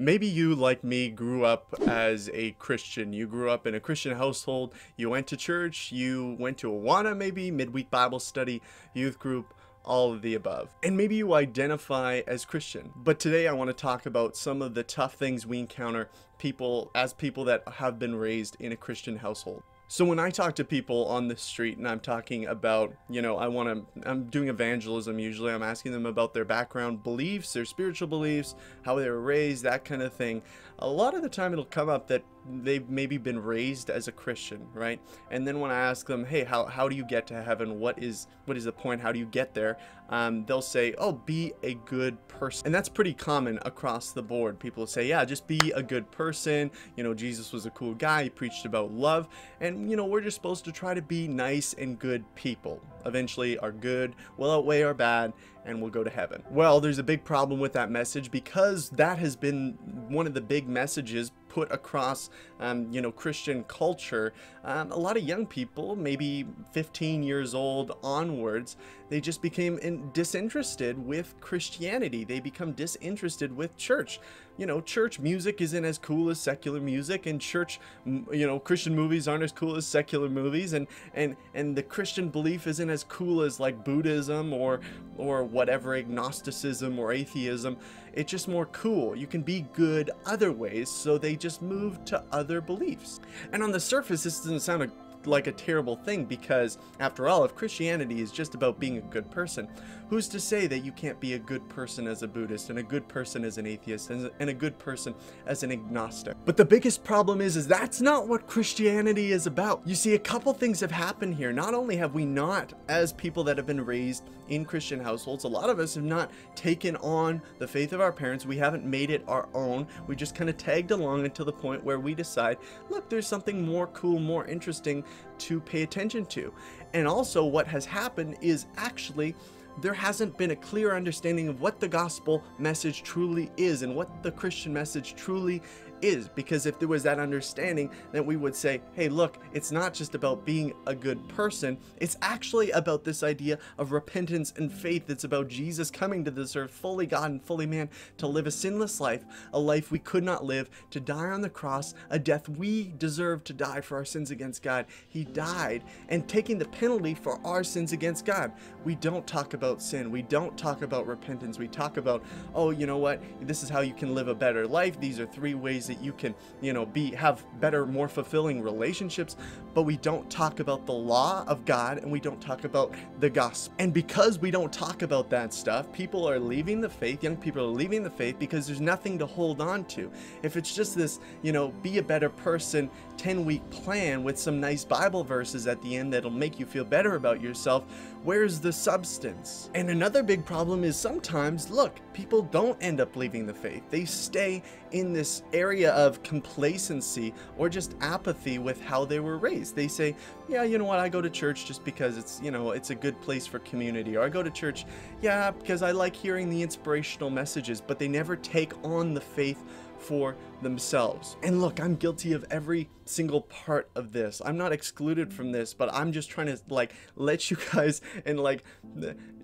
Maybe you, like me, grew up as a Christian. You grew up in a Christian household. You went to church. You went to Awana, maybe, midweek Bible study, youth group, all of the above. And maybe you identify as Christian. But today I want to talk about some of the tough things we encounter people as people that have been raised in a Christian household. So when I talk to people on the street and I'm talking about, you know, I want to, I'm doing evangelism usually, I'm asking them about their background beliefs, their spiritual beliefs, how they were raised, that kind of thing. A lot of the time it'll come up that they've maybe been raised as a Christian, right? And then when I ask them, hey, how, how do you get to heaven? What is what is the point? How do you get there? Um, they'll say, oh, be a good person. And that's pretty common across the board. People say, yeah, just be a good person. You know, Jesus was a cool guy. He preached about love. And, you know, we're just supposed to try to be nice and good people. Eventually, our good will outweigh our bad and we'll go to heaven. Well, there's a big problem with that message because that has been one of the big messages put across, um, you know, Christian culture. Um, a lot of young people, maybe 15 years old onwards, they just became in, disinterested with Christianity. They become disinterested with church. You know, church music isn't as cool as secular music, and church, you know, Christian movies aren't as cool as secular movies, and and and the Christian belief isn't as cool as like Buddhism or or whatever agnosticism or atheism. It's just more cool. You can be good other ways, so they just move to other beliefs. And on the surface, this doesn't sound like a terrible thing because, after all, if Christianity is just about being a good person, who's to say that you can't be a good person as a Buddhist and a good person as an atheist and a good person as an agnostic? But the biggest problem is, is that's not what Christianity is about. You see, a couple things have happened here. Not only have we not, as people that have been raised in Christian households, a lot of us have not taken on the faith of our parents. We haven't made it our own. We just kind of tagged along until the point where we decide, look, there's something more cool, more interesting to pay attention to. And also, what has happened is actually there hasn't been a clear understanding of what the gospel message truly is and what the Christian message truly is because if there was that understanding then we would say hey look it's not just about being a good person it's actually about this idea of repentance and faith. It's about jesus coming to this earth fully god and fully man to live a sinless life a life we could not live to die on the cross a death we deserve to die for our sins against god. He died and taking the penalty for our sins against god. We don't talk about sin. We don't talk about repentance. We talk about oh you know what? This is how you can live a better life. These are three ways that you can, you know, be have better, more fulfilling relationships, but we don't talk about the law of God and we don't talk about the gospel. And because we don't talk about that stuff, people are leaving the faith, young people are leaving the faith because there's nothing to hold on to. If it's just this, you know, be a better person 10 week plan with some nice Bible verses at the end that'll make you feel better about yourself, where's the substance? And another big problem is sometimes, look, people don't end up leaving the faith. They stay in this area of complacency or just apathy with how they were raised. They say, yeah, you know what, I go to church just because it's, you know, it's a good place for community. Or I go to church, yeah, because I like hearing the inspirational messages, but they never take on the faith for themselves. And look, I'm guilty of every single part of this. I'm not excluded from this, but I'm just trying to like let you guys and like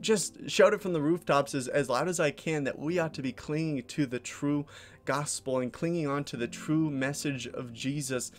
just shout it from the rooftops as, as loud as I can that we ought to be clinging to the true gospel and clinging on to the true message of Jesus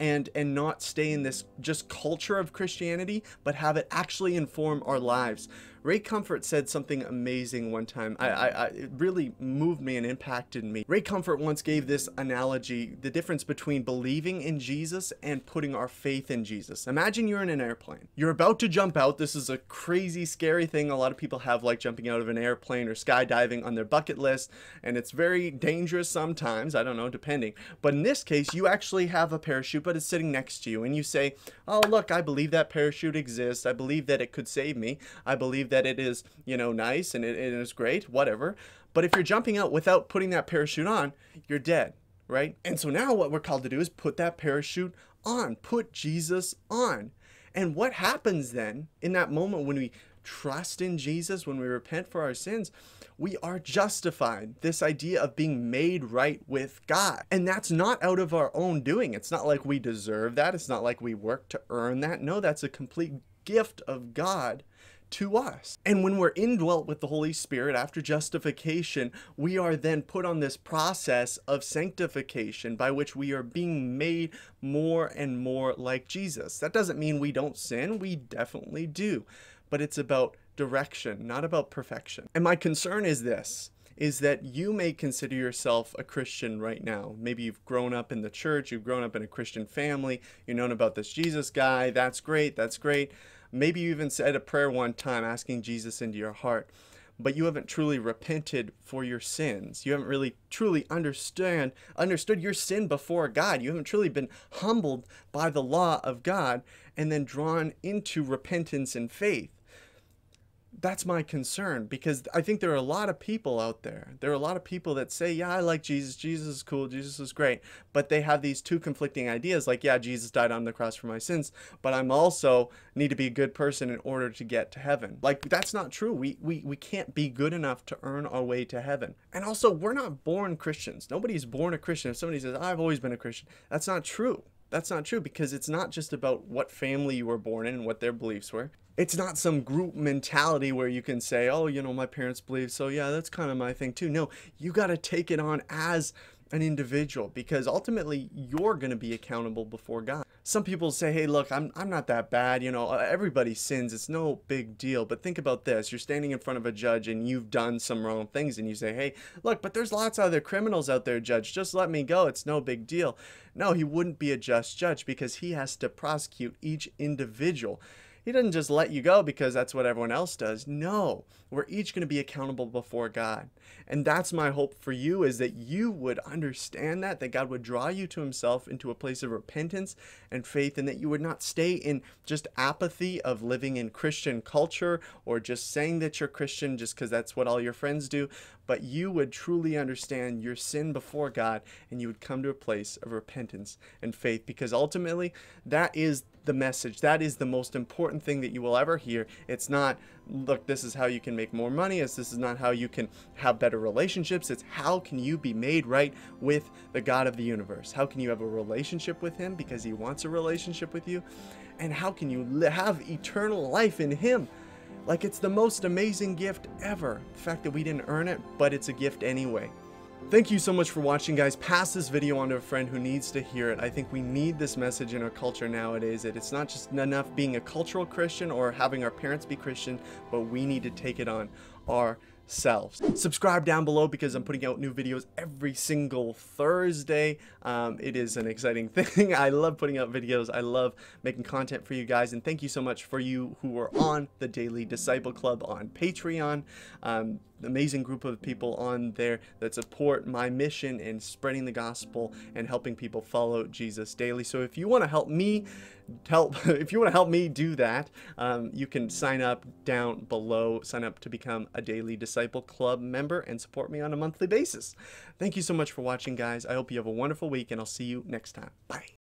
and and not stay in this just culture of Christianity, but have it actually inform our lives. Ray Comfort said something amazing one time. I, I, I, it really moved me and impacted me. Ray Comfort once gave this analogy, the difference between believing in Jesus and putting our faith in Jesus. Imagine you're in an airplane. You're about to jump out. This is a crazy, scary thing a lot of people have like jumping out of an airplane or skydiving on their bucket list, and it's very dangerous sometimes. I don't know, depending. But in this case, you actually have a parachute, but it's sitting next to you, and you say, oh, look, I believe that parachute exists. I believe that it could save me. I believe that it is, you know, nice and it, it is great, whatever. But if you're jumping out without putting that parachute on, you're dead, right? And so now what we're called to do is put that parachute on, put Jesus on. And what happens then in that moment when we trust in Jesus, when we repent for our sins, we are justified. This idea of being made right with God. And that's not out of our own doing. It's not like we deserve that. It's not like we work to earn that. No, that's a complete gift of God to us. And when we're indwelt with the Holy Spirit after justification, we are then put on this process of sanctification by which we are being made more and more like Jesus. That doesn't mean we don't sin, we definitely do, but it's about direction, not about perfection. And my concern is this is that you may consider yourself a Christian right now. Maybe you've grown up in the church, you've grown up in a Christian family, you've known about this Jesus guy, that's great, that's great. Maybe you even said a prayer one time asking Jesus into your heart, but you haven't truly repented for your sins. You haven't really truly understand understood your sin before God. You haven't truly been humbled by the law of God and then drawn into repentance and faith that's my concern because I think there are a lot of people out there. There are a lot of people that say, "Yeah, I like Jesus. Jesus is cool. Jesus is great." But they have these two conflicting ideas like, "Yeah, Jesus died on the cross for my sins, but I'm also need to be a good person in order to get to heaven." Like that's not true. We we we can't be good enough to earn our way to heaven. And also, we're not born Christians. Nobody's born a Christian. If somebody says, "I've always been a Christian," that's not true. That's not true because it's not just about what family you were born in and what their beliefs were it's not some group mentality where you can say, oh, you know, my parents believe, so yeah, that's kind of my thing too. No, you got to take it on as an individual because ultimately you're going to be accountable before God. Some people say, hey, look, I'm, I'm not that bad. You know, uh, everybody sins. It's no big deal. But think about this. You're standing in front of a judge and you've done some wrong things and you say, hey, look, but there's lots of other criminals out there, judge. Just let me go. It's no big deal. No, he wouldn't be a just judge because he has to prosecute each individual. He doesn't just let you go because that's what everyone else does. No, we're each going to be accountable before God. And that's my hope for you is that you would understand that, that God would draw you to himself into a place of repentance and faith, and that you would not stay in just apathy of living in Christian culture or just saying that you're Christian just because that's what all your friends do, but you would truly understand your sin before God and you would come to a place of repentance and faith because ultimately that is the message. That is the most important thing that you will ever hear. It's not, look, this is how you can make more money. It's, this is not how you can have better relationships. It's how can you be made right with the God of the universe? How can you have a relationship with Him because He wants a relationship with you? And how can you have eternal life in Him? Like it's the most amazing gift ever. The fact that we didn't earn it, but it's a gift anyway. Thank you so much for watching guys. Pass this video on to a friend who needs to hear it. I think we need this message in our culture nowadays that it's not just enough being a cultural Christian or having our parents be Christian, but we need to take it on our selves. Subscribe down below because I'm putting out new videos every single Thursday. Um, it is an exciting thing. I love putting out videos. I love making content for you guys. And thank you so much for you who are on the Daily Disciple Club on Patreon. Um, amazing group of people on there that support my mission in spreading the gospel and helping people follow Jesus daily. So if you want to help me help if you want to help me do that um, you can sign up down below sign up to become a daily disciple club member and support me on a monthly basis. Thank you so much for watching guys. I hope you have a wonderful week and i'll see you next time. Bye